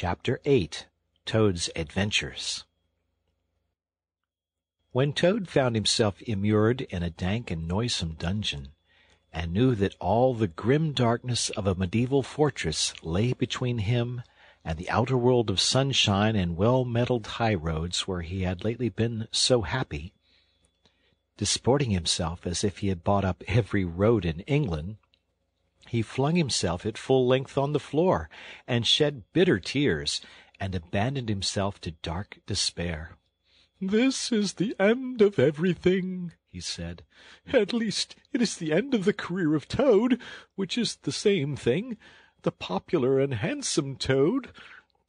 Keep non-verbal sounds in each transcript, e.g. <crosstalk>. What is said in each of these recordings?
Chapter 8 Toad's Adventures. When Toad found himself immured in a dank and noisome dungeon, and knew that all the grim darkness of a medieval fortress lay between him and the outer world of sunshine and well-metalled high-roads where he had lately been so happy, disporting himself as if he had bought up every road in England, he flung himself at full length on the floor, and shed bitter tears, and abandoned himself to dark despair. "This is the end of everything," he said. "At least it is the end of the career of Toad, which is the same thing. The popular and handsome Toad,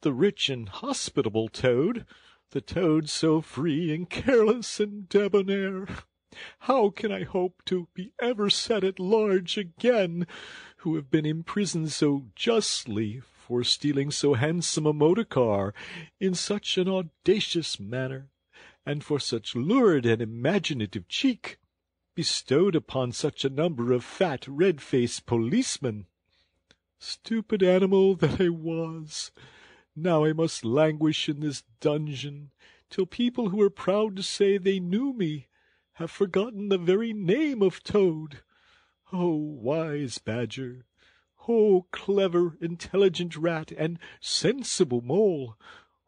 the rich and hospitable Toad, the Toad so free and careless and debonair. How can I hope to be ever set at large again, who have been imprisoned so justly for stealing so handsome a motor car in such an audacious manner, and for such lurid and imaginative cheek, bestowed upon such a number of fat, red-faced policemen? Stupid animal that I was! Now I must languish in this dungeon, till people who were proud to say they knew me have forgotten the very name of Toad. Oh, wise Badger! Oh, clever, intelligent Rat, and sensible Mole!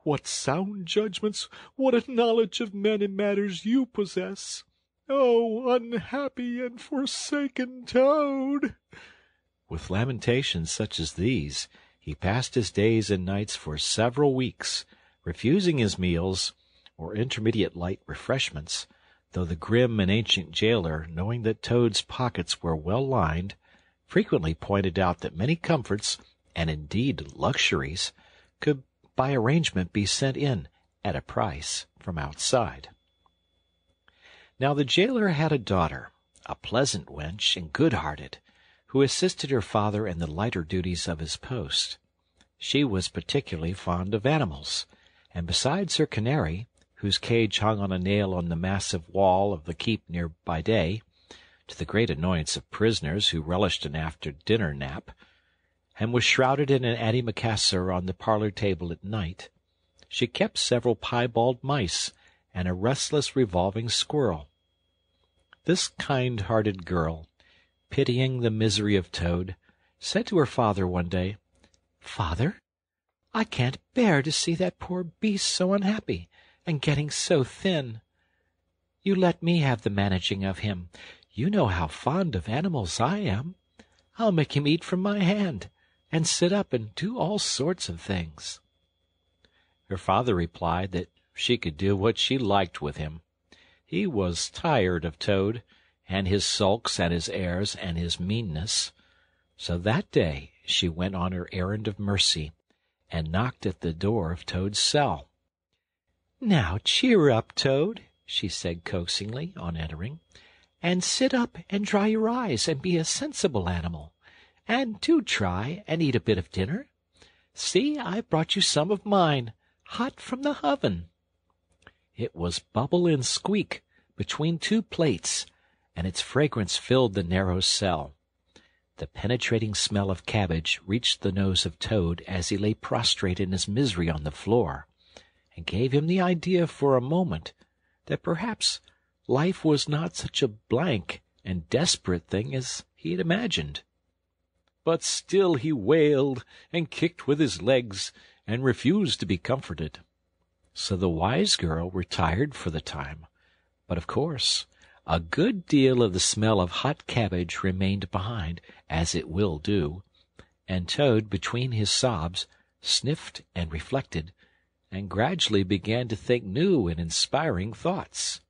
What sound judgments, what a knowledge of men and matters you possess! Oh, unhappy and forsaken Toad! With lamentations such as these, he passed his days and nights for several weeks, refusing his meals or intermediate light refreshments, though the grim and ancient jailer, knowing that Toad's pockets were well lined, frequently pointed out that many comforts, and indeed luxuries, could by arrangement be sent in, at a price, from outside. Now the jailer had a daughter, a pleasant wench and good-hearted, who assisted her father in the lighter duties of his post. She was particularly fond of animals, and besides her canary, whose cage hung on a nail on the massive wall of the keep near by day, to the great annoyance of prisoners who relished an after-dinner nap, and was shrouded in an antimacassar on the parlor table at night, she kept several piebald mice and a restless revolving squirrel. This kind-hearted girl, pitying the misery of Toad, said to her father one day, "Father, I can't bear to see that poor beast so unhappy and getting so thin. You let me have the managing of him. You know how fond of animals I am. I'll make him eat from my hand, and sit up and do all sorts of things." Her father replied that she could do what she liked with him. He was tired of Toad, and his sulks and his airs and his meanness. So that day she went on her errand of mercy, and knocked at the door of Toad's cell. "Now cheer up, Toad," she said coaxingly, on entering, "and sit up and dry your eyes and be a sensible animal. And do try and eat a bit of dinner. See, I've brought you some of mine, hot from the oven." It was bubble and squeak, between two plates, and its fragrance filled the narrow cell. The penetrating smell of cabbage reached the nose of Toad as he lay prostrate in his misery on the floor and gave him the idea for a moment that perhaps life was not such a blank and desperate thing as he had imagined. But still he wailed and kicked with his legs and refused to be comforted. So the wise girl retired for the time, but of course a good deal of the smell of hot cabbage remained behind, as it will do, and Toad, between his sobs, sniffed and reflected and gradually began to think new and inspiring thoughts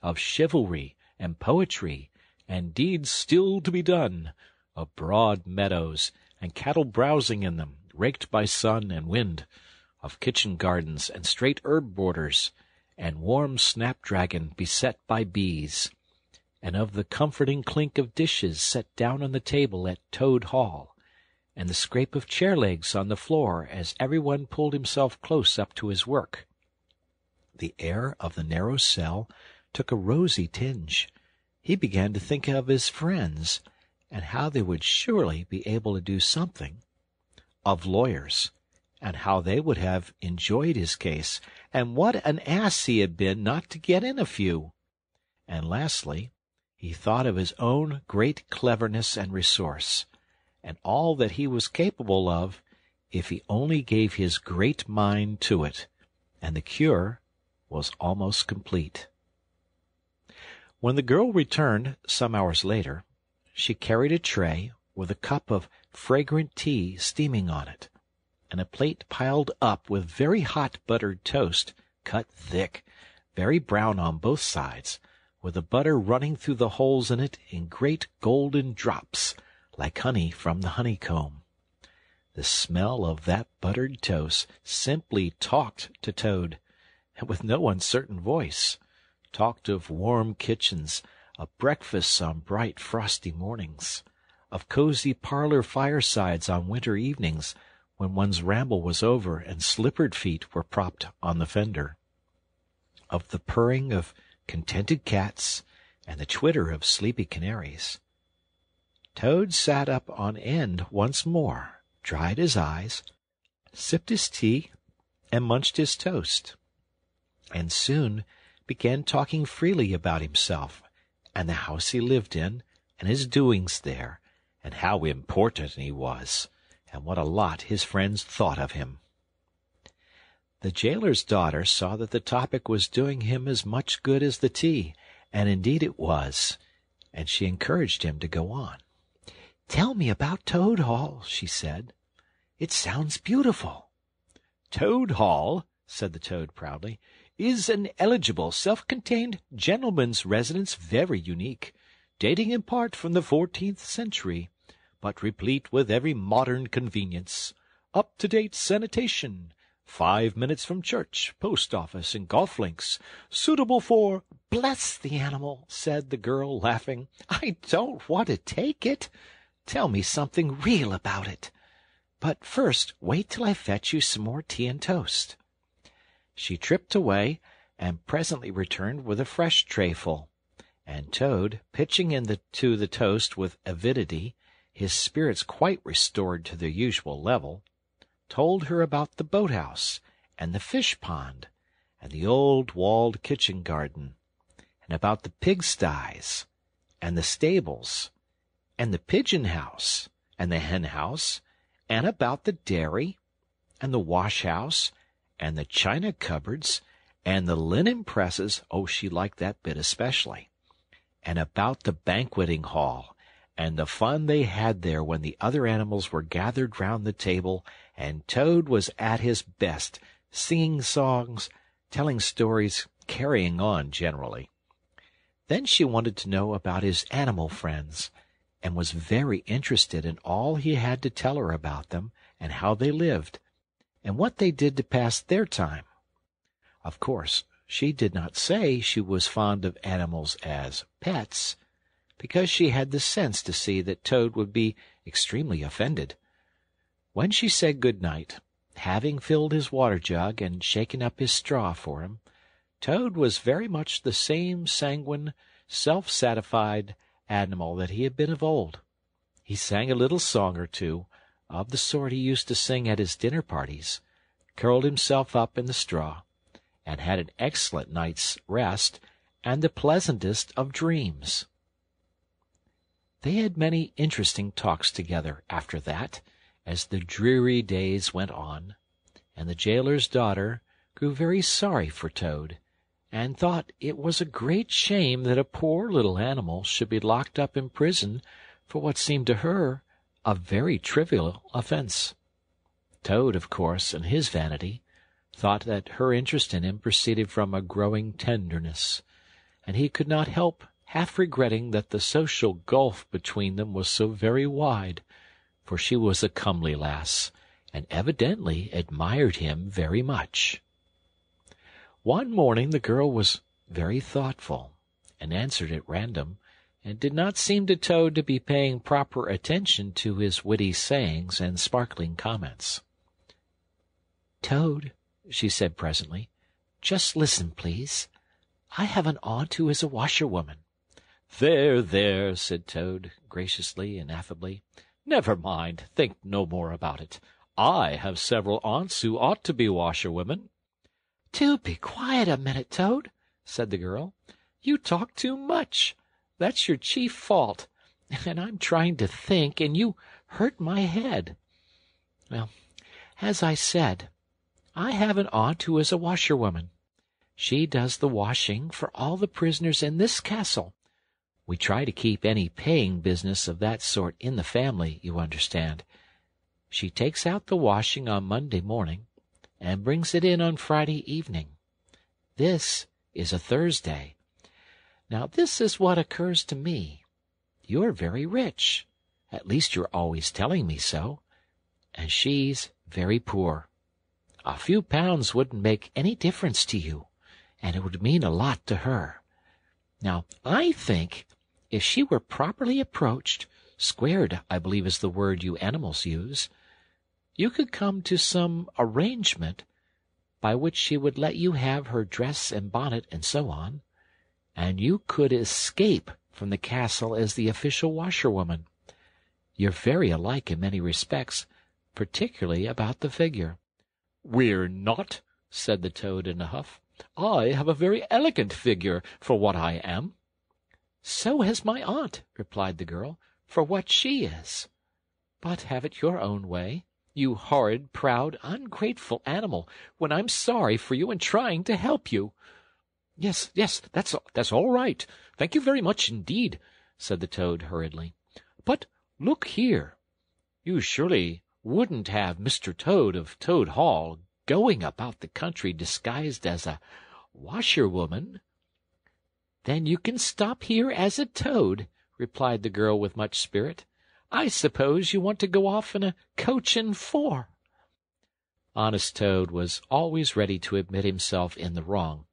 of chivalry and poetry and deeds still to be done, of broad meadows and cattle browsing in them, raked by sun and wind, of kitchen gardens and straight herb borders, and warm snapdragon beset by bees, and of the comforting clink of dishes set down on the table at Toad Hall, and the scrape of chair legs on the floor as everyone pulled himself close up to his work. The air of the narrow cell took a rosy tinge. He began to think of his friends, and how they would surely be able to do something. Of lawyers, and how they would have enjoyed his case, and what an ass he had been not to get in a few. And lastly, he thought of his own great cleverness and resource, and all that he was capable of if he only gave his great mind to it, and the cure was almost complete. When the girl returned, some hours later, she carried a tray with a cup of fragrant tea steaming on it, and a plate piled up with very hot buttered toast, cut thick, very brown on both sides, with the butter running through the holes in it in great golden drops, like honey from the honeycomb. The smell of that buttered toast simply talked to Toad, and with no uncertain voice, talked of warm kitchens, of breakfasts on bright frosty mornings, of cosy parlor firesides on winter evenings when one's ramble was over and slippered feet were propped on the fender, of the purring of contented cats and the twitter of sleepy canaries. Toad sat up on end once more dried his eyes, sipped his tea, and munched his toast, and soon began talking freely about himself and the house he lived in and his doings there and how important he was and what a lot his friends thought of him. The jailer's daughter saw that the topic was doing him as much good as the tea, and indeed it was, and she encouraged him to go on. Tell me about Toad Hall, she said. It sounds beautiful. Toad Hall, said the Toad proudly, is an eligible, self-contained gentleman's residence very unique, dating in part from the fourteenth century, but replete with every modern convenience, up-to-date sanitation, five minutes from church, post office, and golf links, suitable for... Bless the animal, said the girl, laughing. I don't want to take it. Tell me something real about it. But first wait till I fetch you some more tea and toast. She tripped away, and presently returned with a fresh trayful; and Toad, pitching into the toast with avidity, his spirits quite restored to their usual level, told her about the boat house, and the fish pond, and the old walled kitchen garden, and about the pigsties, and the stables, and the pigeon house, and the hen house and about the dairy, and the wash house, and the china cupboards, and the linen presses. Oh, she liked that bit especially. And about the banqueting hall, and the fun they had there when the other animals were gathered round the table and Toad was at his best, singing songs, telling stories, carrying on generally. Then she wanted to know about his animal friends and was very interested in all he had to tell her about them and how they lived, and what they did to pass their time. Of course, she did not say she was fond of animals as pets, because she had the sense to see that Toad would be extremely offended. When she said good night, having filled his water jug and shaken up his straw for him, Toad was very much the same sanguine, self-satisfied animal that he had been of old. He sang a little song or two, of the sort he used to sing at his dinner parties, curled himself up in the straw, and had an excellent night's rest and the pleasantest of dreams. They had many interesting talks together after that, as the dreary days went on, and the jailer's daughter grew very sorry for Toad and thought it was a great shame that a poor little animal should be locked up in prison for what seemed to her a very trivial offense. Toad, of course, in his vanity, thought that her interest in him proceeded from a growing tenderness, and he could not help half regretting that the social gulf between them was so very wide, for she was a comely lass, and evidently admired him very much. One morning the girl was very thoughtful, and answered at random, and did not seem to Toad to be paying proper attention to his witty sayings and sparkling comments. "Toad," she said presently, "just listen, please. I have an aunt who is a washerwoman." "There, there," said Toad, graciously and affably. "Never mind. Think no more about it. I have several aunts who ought to be washerwomen. Do be quiet a minute, Toad, said the girl. You talk too much. That's your chief fault. <laughs> And I'm trying to think, and you hurt my head. Well, as I said, I have an aunt who is a washerwoman. She does the washing for all the prisoners in this castle. We try to keep any paying business of that sort in the family, you understand. She takes out the washing on Monday morning, and brings it in on Friday evening. This is a Thursday. Now this is what occurs to me. You're very rich. At least you're always telling me so. And she's very poor. A few pounds wouldn't make any difference to you, and it would mean a lot to her. Now, I think if she were properly approached, squared, I believe is the word you animals use, you could come to some arrangement by which she would let you have her dress and bonnet and so on, and you could escape from the castle as the official washerwoman. You're very alike in many respects, particularly about the figure. We're not, said the toad in a huff. I have a very elegant figure for what I am. So has my aunt, replied the girl, for what she is. But have it your own way, you horrid, proud, ungrateful animal, when I'm sorry for you and trying to help you. Yes, yes, that's that's all right. Thank you very much indeed, said the toad hurriedly. But look here. You surely wouldn't have Mr. Toad of Toad Hall going about the country disguised as a washerwoman? Then you can stop here as a toad, replied the girl with much spirit. I suppose you want to go off in a coach and four. Honest Toad was always ready to admit himself in the wrong.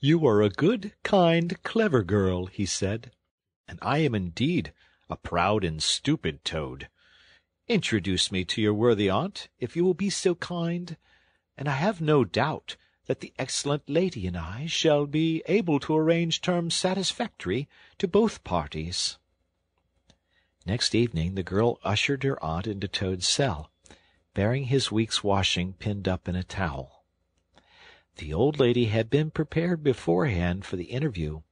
You are a good, kind, clever girl, he said, and I am indeed a proud and stupid toad. Introduce me to your worthy aunt, if you will be so kind, and I have no doubt that the excellent lady and I shall be able to arrange terms satisfactory to both parties. Next evening the girl ushered her aunt into Toad's cell, bearing his week's washing pinned up in a towel. The old lady had been prepared beforehand for the interview,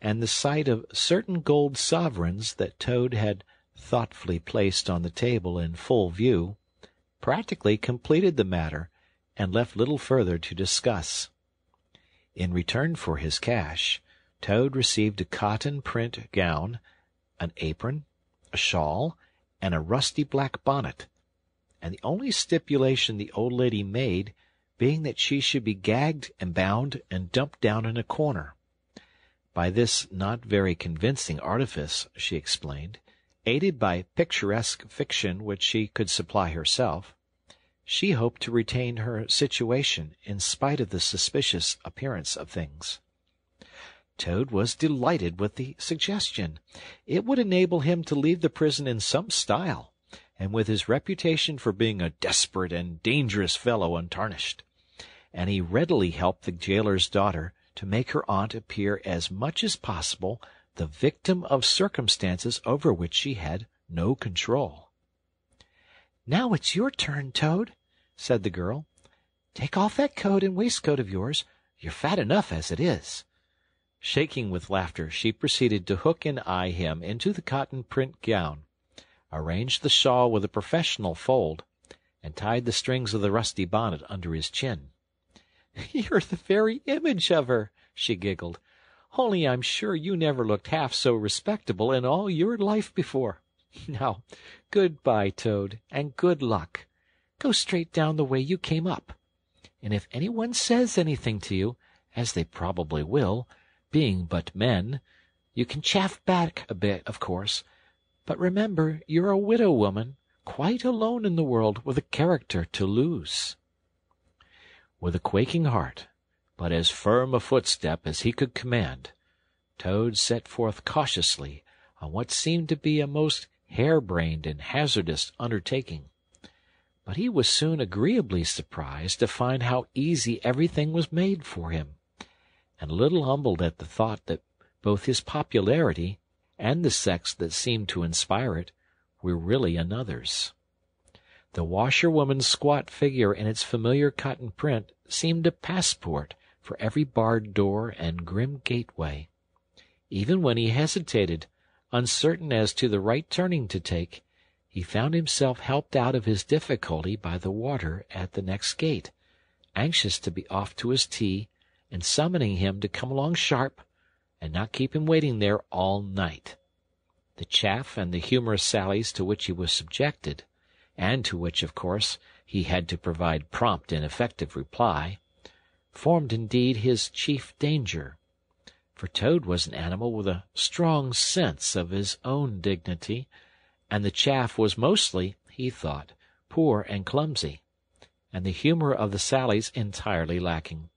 and the sight of certain gold sovereigns that Toad had thoughtfully placed on the table in full view, practically completed the matter and left little further to discuss. In return for his cash, Toad received a cotton print gown, an apron, a shawl, and a rusty black bonnet, and the only stipulation the old lady made being that she should be gagged and bound and dumped down in a corner. By this not very convincing artifice, she explained, aided by picturesque fiction which she could supply herself, she hoped to retain her situation in spite of the suspicious appearance of things. Toad was delighted with the suggestion. It would enable him to leave the prison in some style, and with his reputation for being a desperate and dangerous fellow untarnished. And he readily helped the jailer's daughter to make her aunt appear as much as possible the victim of circumstances over which she had no control. Now it's your turn, Toad, said the girl. Take off that coat and waistcoat of yours. You're fat enough as it is. Shaking with laughter, she proceeded to hook and eye him into the cotton print gown, arranged the shawl with a professional fold, and tied the strings of the rusty bonnet under his chin. <laughs> You're the very image of her, she giggled only I'm sure you never looked half so respectable in all your life before. <laughs> Now, good-bye, Toad, and good luck. Go straight down the way you came up. And if anyone says anything to you, as they probably will, being but men, you can chaff back a bit, of course. But remember, you're a widow woman, quite alone in the world with a character to lose. With a quaking heart, but as firm a footstep as he could command, Toad set forth cautiously on what seemed to be a most hare-brained and hazardous undertaking. But he was soon agreeably surprised to find how easy everything was made for him, and a little humbled at the thought that both his popularity and the sex that seemed to inspire it were really another's. The washerwoman's squat figure in its familiar cotton print seemed a passport for every barred door and grim gateway. Even when he hesitated, uncertain as to the right turning to take, he found himself helped out of his difficulty by the warder at the next gate, anxious to be off to his tea, and summoning him to come along sharp, and not keep him waiting there all night. The chaff and the humorous sallies to which he was subjected, and to which, of course, he had to provide prompt and effective reply, formed indeed his chief danger. For Toad was an animal with a strong sense of his own dignity and the chaff was mostly, he thought, poor and clumsy, and the humor of the sallies entirely lacking.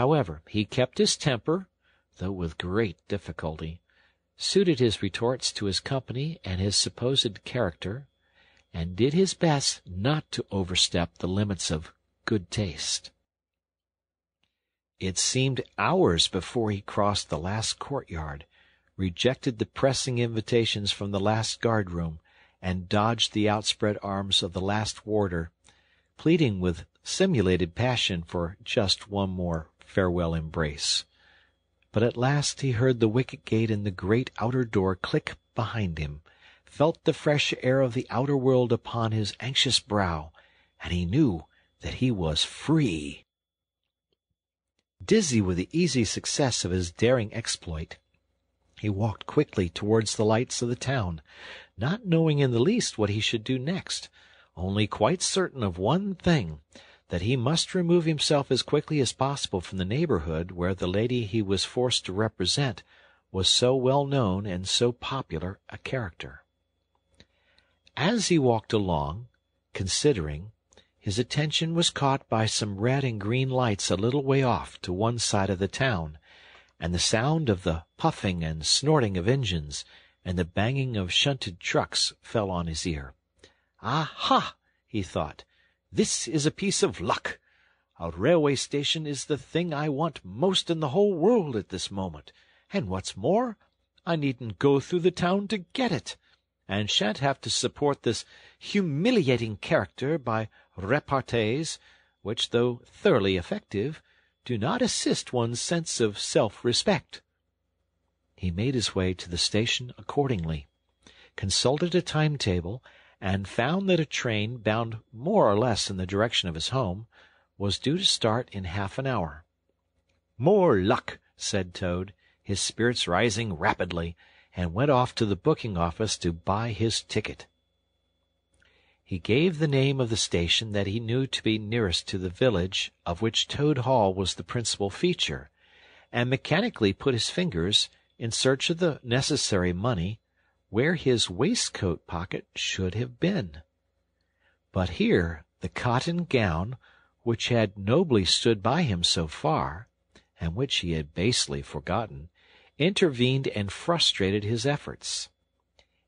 However, he kept his temper, though with great difficulty, suited his retorts to his company and his supposed character, and did his best not to overstep the limits of good taste. It seemed hours before he crossed the last courtyard, rejected the pressing invitations from the last guard-room, and dodged the outspread arms of the last warder, pleading with simulated passion for just one more farewell embrace. But at last he heard the wicket gate in the great outer door click behind him, felt the fresh air of the outer world upon his anxious brow, and he knew that he was free. Dizzy with the easy success of his daring exploit, he walked quickly towards the lights of the town, not knowing in the least what he should do next, only quite certain of one thing, that he must remove himself as quickly as possible from the neighborhood where the lady he was forced to represent was so well known and so popular a character. As he walked along, considering, his attention was caught by some red and green lights a little way off to one side of the town, and the sound of the puffing and snorting of engines and the banging of shunted trucks fell on his ear. Aha! he thought. This is a piece of luck. A railway station is the thing I want most in the whole world at this moment, and what's more, I needn't go through the town to get it, and shan't have to support this humiliating character by repartees, which, though thoroughly effective, do not assist one's sense of self-respect. He made his way to the station accordingly, consulted a timetable, and found that a train, bound more or less in the direction of his home, was due to start in half an hour. More luck, said Toad, his spirits rising rapidly, and went off to the booking office to buy his ticket. He gave the name of the station that he knew to be nearest to the village of which Toad Hall was the principal feature, and mechanically put his fingers, in search of the necessary money, where his waistcoat pocket should have been. But here the cotton gown, which had nobly stood by him so far, and which he had basely forgotten, intervened and frustrated his efforts.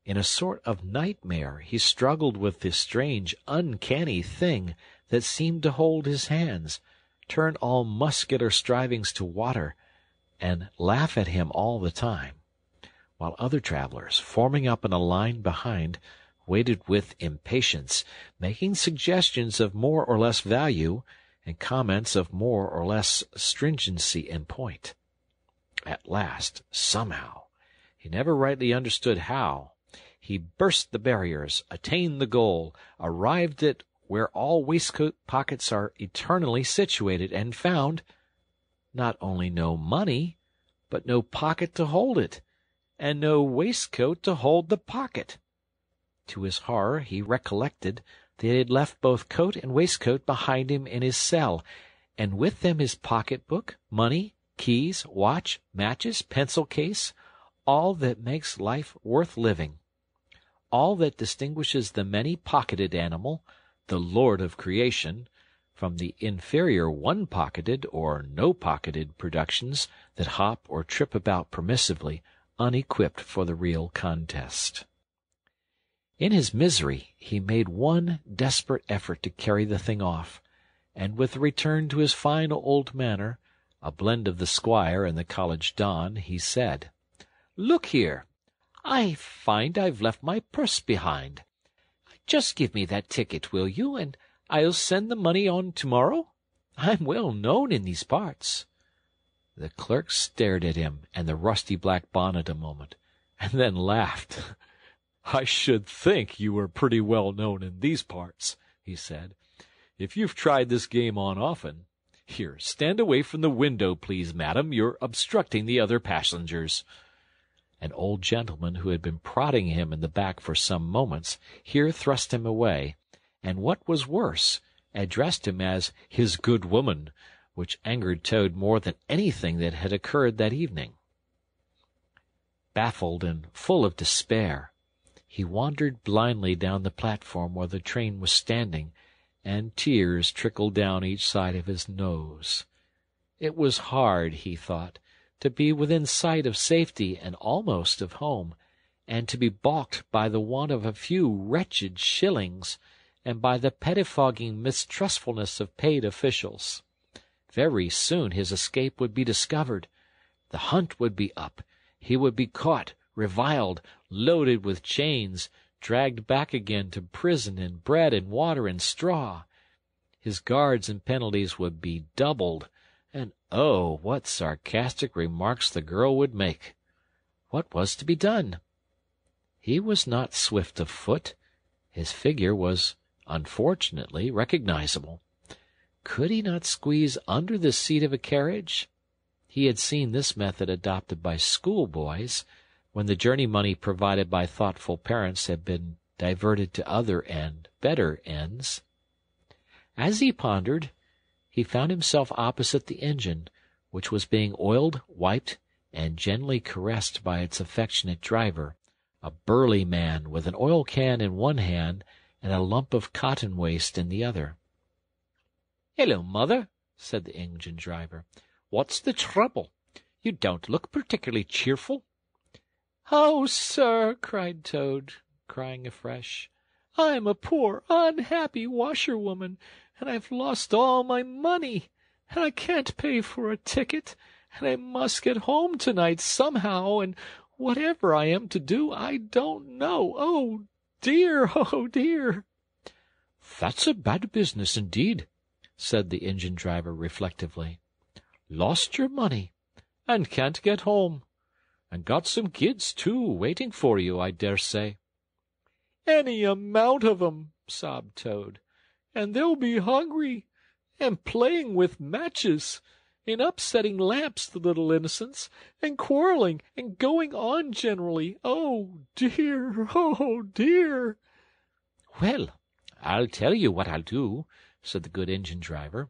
In a sort of nightmare he struggled with this strange, uncanny thing that seemed to hold his hands, turn all muscular strivings to water, and laugh at him all the time, while other travellers, forming up in a line behind, waited with impatience, making suggestions of more or less value, and comments of more or less stringency and point. At last, somehow, he never rightly understood how, he burst the barriers, attained the goal, arrived at where all waistcoat pockets are eternally situated, and found not only no money, but no pocket to hold it, and no waistcoat to hold the pocket. To his horror he recollected that he had left both coat and waistcoat behind him in his cell, and with them his pocket-book, money, keys, watch, matches, pencil case, all that makes life worth living all that distinguishes the many-pocketed animal, the lord of creation, from the inferior one-pocketed or no-pocketed productions that hop or trip about permissively, unequipped for the real contest. In his misery he made one desperate effort to carry the thing off, and with a return to his fine old manner, a blend of the squire and the college don, he said, "Look here! I find I've left my purse behind. Just give me that ticket, will you, and I'll send the money on tomorrow? I'm well known in these parts. The clerk stared at him and the rusty black bonnet a moment, and then laughed. <laughs> I should think you were pretty well known in these parts, he said. If you've tried this game on often. Here, stand away from the window, please, madam. You're obstructing the other passengers. An old gentleman who had been prodding him in the back for some moments here thrust him away, and what was worse, addressed him as his good woman, which angered Toad more than anything that had occurred that evening. Baffled and full of despair, he wandered blindly down the platform where the train was standing, and tears trickled down each side of his nose. It was hard, he thought, to be within sight of safety and almost of home, and to be balked by the want of a few wretched shillings, and by the pettifogging mistrustfulness of paid officials. Very soon his escape would be discovered. The hunt would be up. He would be caught, reviled, loaded with chains, dragged back again to prison and bread and water and straw. His guards and penalties would be doubled, and oh, what sarcastic remarks the girl would make! What was to be done? He was not swift of foot. His figure was, unfortunately, recognizable. Could he not squeeze under the seat of a carriage? He had seen this method adopted by schoolboys, when the journey money provided by thoughtful parents had been diverted to other and better ends. As he pondered, he found himself opposite the engine, which was being oiled, wiped, and gently caressed by its affectionate driver, a burly man with an oil can in one hand and a lump of cotton waste in the other. "Hello, mother," said the engine driver. "What's the trouble? You don't look particularly cheerful." "Oh, sir!" cried Toad, crying afresh, "I'm a poor, unhappy washerwoman, and I've lost all my money, and I can't pay for a ticket, and I must get home tonight somehow, and whatever I am to do I don't know. Oh, dear! <laughs> Oh, dear!" "That's a bad business indeed said the engine driver reflectively. Lost your money, and can't get home, and got some kids, too, waiting for you, I dare say. Any amount of 'em, sobbed Toad, and they'll be hungry, and playing with matches, and upsetting lamps, the little innocents, and quarreling, and going on generally. Oh, dear! <laughs> Oh, dear! Well, I'll tell you what I'll do said the good engine driver.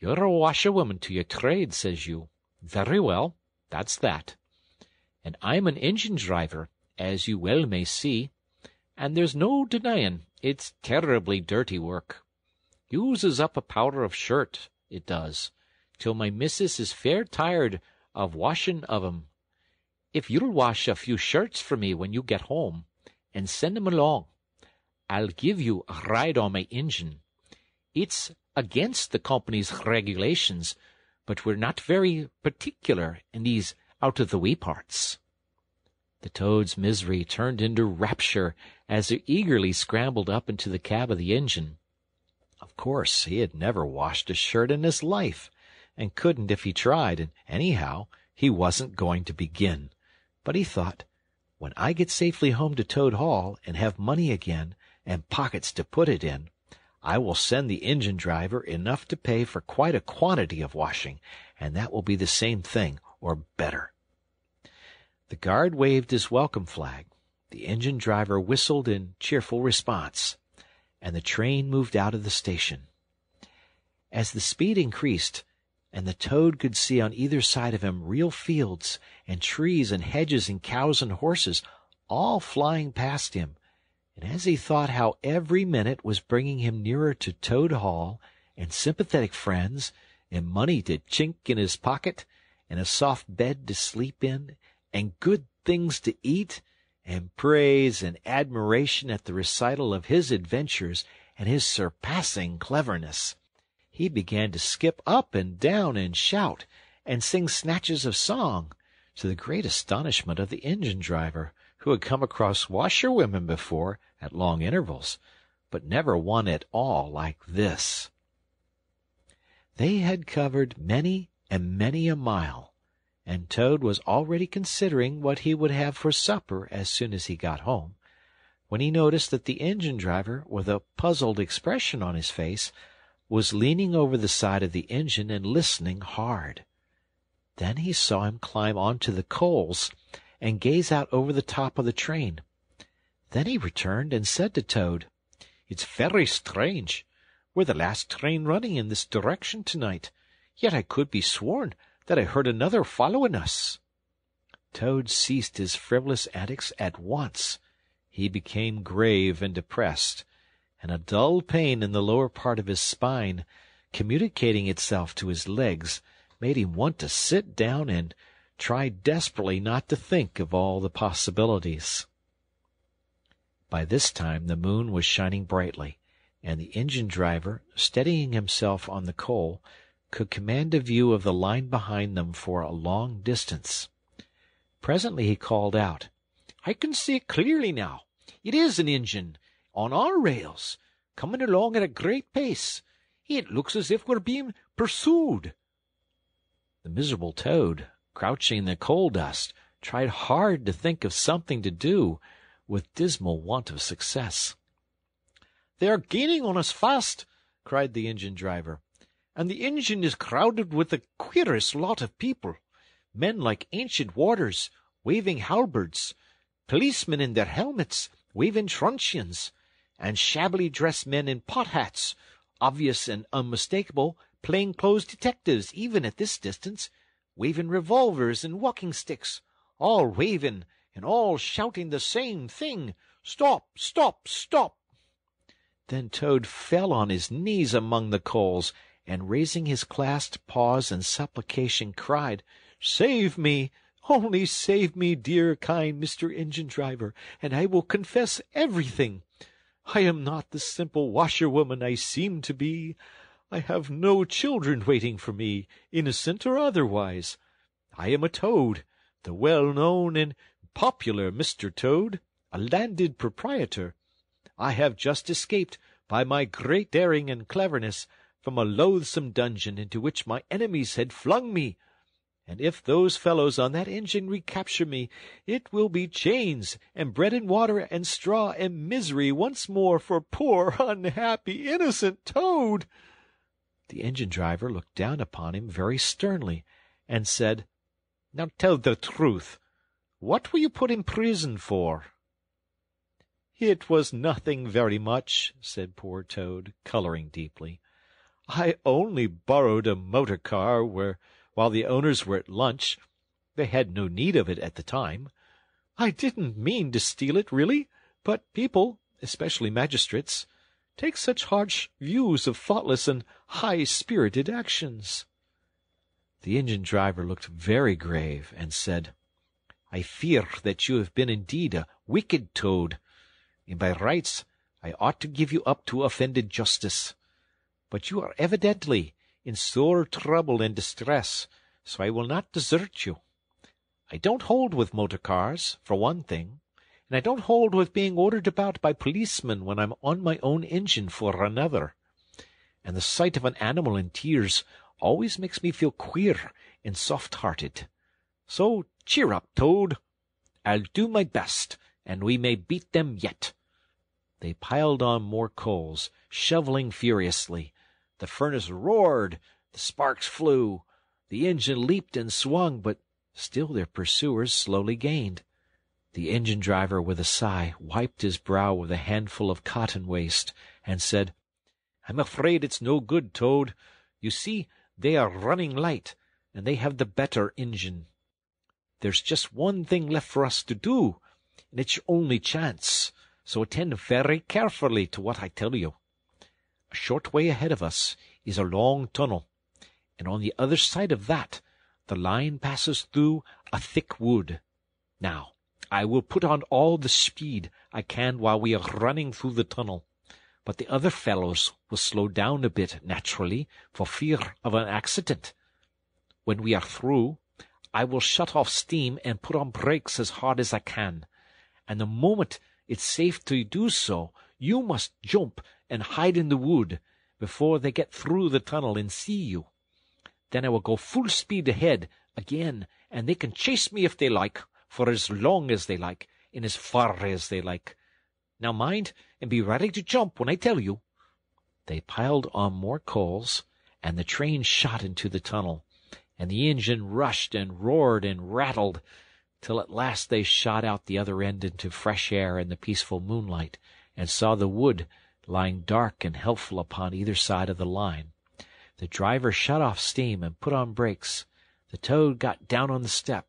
You're a washerwoman to your trade, says you. Very well, that's that. And I'm an engine driver, as you well may see, and there's no denying it's terribly dirty work. Uses up a powder of shirt, it does, till my missus is fair tired of washing of 'em. If you'll wash a few shirts for me when you get home, and send 'em along, I'll give you a ride on my engine it's against the company's regulations, but we're not very particular in these out of the way parts. The toad's misery turned into rapture as he eagerly scrambled up into the cab of the engine. Of course, he had never washed a shirt in his life, and couldn't if he tried, and anyhow, he wasn't going to begin. But he thought, when I get safely home to Toad Hall and have money again, and pockets to put it in, I will send the engine driver enough to pay for quite a quantity of washing, and that will be the same thing, or better. The guard waved his welcome flag, the engine driver whistled in cheerful response, and the train moved out of the station. As the speed increased, and the toad could see on either side of him real fields and trees and hedges and cows and horses, all flying past him, and as he thought how every minute was bringing him nearer to Toad Hall, and sympathetic friends, and money to chink in his pocket, and a soft bed to sleep in, and good things to eat, and praise and admiration at the recital of his adventures and his surpassing cleverness, he began to skip up and down and shout, and sing snatches of song, to the great astonishment of the engine driver, who had come across washerwomen before at long intervals, but never one at all like this. They had covered many and many a mile, and Toad was already considering what he would have for supper as soon as he got home, when he noticed that the engine driver, with a puzzled expression on his face, was leaning over the side of the engine and listening hard. Then he saw him climb onto the coals and gaze out over the top of the train. Then he returned and said to Toad, It's very strange. We're the last train running in this direction tonight, yet I could be sworn that I heard another following us. Toad ceased his frivolous antics at once. He became grave and depressed, and a dull pain in the lower part of his spine, communicating itself to his legs, made him want to sit down and try desperately not to think of all the possibilities. By this time the moon was shining brightly, and the engine driver, steadying himself on the coal, could command a view of the line behind them for a long distance. Presently he called out, I can see it clearly now. It is an engine, on our rails, coming along at a great pace. It looks as if we're being pursued. The miserable Toad, crouching in the coal dust, tried hard to think of something to do, with dismal want of success. They are gaining on us fast, cried the engine driver, and the engine is crowded with the queerest lot of people. Men like ancient warders, waving halberds, policemen in their helmets, waving truncheons, and shabbily dressed men in pot hats, obvious and unmistakable plain-clothes detectives even at this distance, waving revolvers and walking sticks, all waving and all shouting the same thing, Stop! Stop! Stop! Then Toad fell on his knees among the coals, and raising his clasped paws in supplication, cried, Save me! Only save me, dear kind Mr. Engine Driver, and I will confess everything. I am not the simple washerwoman I seem to be. I have no children waiting for me, innocent or otherwise. I am a Toad, the well-known and popular Mr. Toad, a landed proprietor. I have just escaped, by my great daring and cleverness, from a loathsome dungeon into which my enemies had flung me. And if those fellows on that engine recapture me, it will be chains, and bread and water, and straw, and misery once more for poor, <laughs> unhappy, innocent Toad. The engine driver looked down upon him very sternly, and said, Now tell the truth. What were you put in prison for? It was nothing very much, said poor Toad, coloring deeply. I only borrowed a motor car where, while the owners were at lunch, they had no need of it at the time. I didn't mean to steal it, really, but people, especially magistrates, take such harsh views of thoughtless and high-spirited actions. The engine driver looked very grave, and said, I fear that you have been indeed a wicked Toad, and by rights I ought to give you up to offended justice. But you are evidently in sore trouble and distress, so I will not desert you. I don't hold with motor cars, for one thing, and I don't hold with being ordered about by policemen when I'm on my own engine for another. And the sight of an animal in tears always makes me feel queer and soft-hearted. So cheer up, Toad. I'll do my best, and we may beat them yet. They piled on more coals, shoveling furiously. The furnace roared, the sparks flew, the engine leaped and swung, but still their pursuers slowly gained. The engine driver, with a sigh, wiped his brow with a handful of cotton waste, and said, I'm afraid it's no good, Toad. You see, they are running light, and they have the better engine. There's just one thing left for us to do, and it's your only chance, so attend very carefully to what I tell you. A short way ahead of us is a long tunnel, and on the other side of that the line passes through a thick wood. Now, I will put on all the speed I can while we are running through the tunnel, but the other fellows will slow down a bit, naturally, for fear of an accident. When we are through, I will shut off steam and put on brakes as hard as I can, and the moment it's safe to do so, you must jump and hide in the wood before they get through the tunnel and see you. Then I will go full speed ahead again, and they can chase me if they like, for as long as they like, and as far as they like. Now mind, and be ready to jump when I tell you. They piled on more coals, and the train shot into the tunnel, and the engine rushed and roared and rattled, till at last they shot out the other end into fresh air and the peaceful moonlight, and saw the wood lying dark and helpful upon either side of the line. The driver shut off steam and put on brakes. The toad got down on the step,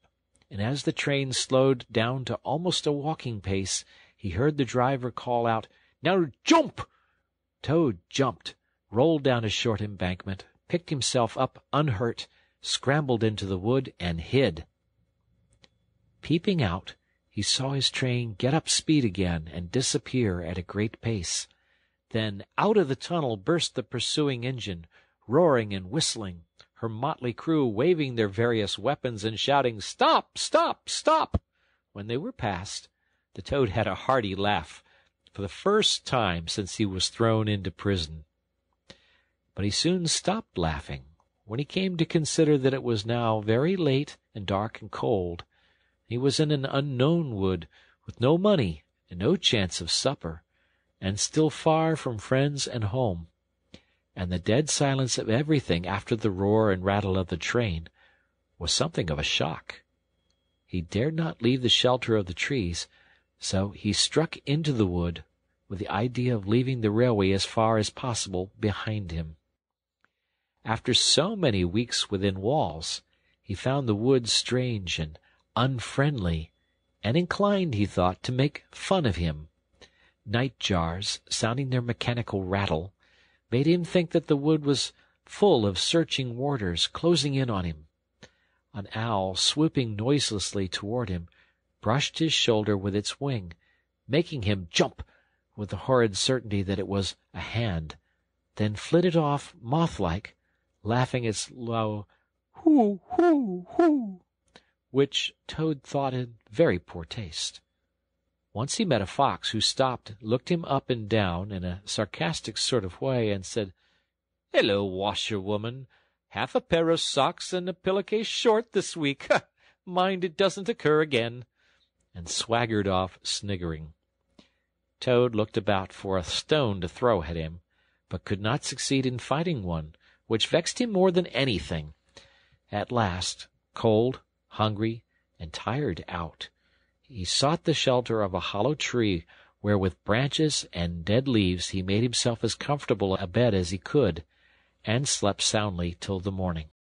and as the train slowed down to almost a walking pace, he heard the driver call out, Now jump! Toad jumped, rolled down a short embankment, picked himself up unhurt, scrambled into the wood, and hid. Peeping out, he saw his train get up speed again and disappear at a great pace. Then out of the tunnel burst the pursuing engine, roaring and whistling, her motley crew waving their various weapons and shouting, Stop! Stop! Stop! When they were past, the toad had a hearty laugh, for the first time since he was thrown into prison. But he soon stopped laughing when he came to consider that it was now very late and dark and cold. He was in an unknown wood, with no money and no chance of supper, and still far from friends and home and the dead silence of everything after the roar and rattle of the train was something of a shock. He dared not leave the shelter of the trees, so he struck into the wood with the idea of leaving the railway as far as possible behind him. After so many weeks within walls, he found the wood strange and unfriendly, and inclined, he thought, to make fun of him. Night jars, sounding their mechanical rattle, made him think that the wood was full of searching warders closing in on him. An owl, swooping noiselessly toward him, brushed his shoulder with its wing, making him jump with the horrid certainty that it was a hand, then flitted off moth-like, laughing its low hoo hoo hoo, which Toad thought in very poor taste. Once he met a fox who stopped, looked him up and down in a sarcastic sort of way, and said, Hello, washerwoman. Half a pair of socks and a pillowcase short this week. <laughs> Mind it doesn't occur again. And swaggered off, sniggering. Toad looked about for a stone to throw at him, but could not succeed in finding one, which vexed him more than anything. At last, cold, hungry, and tired out, he sought the shelter of a hollow tree, where with branches and dead leaves he made himself as comfortable a bed as he could, and slept soundly till the morning.